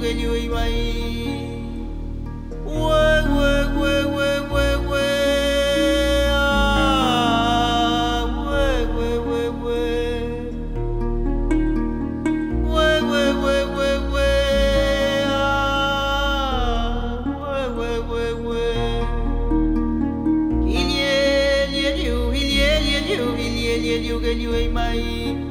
que yo iba a ir. Ue, ue, ue, ue, ue, ue. Ah, ue, ue, ue, ue. Ue, ue, ue, ue, ue. Ah, ue, ue, ue, ue. Ilie, ilie, ilie, ilie, ilie, ilie, ilie, que yo iba a ir.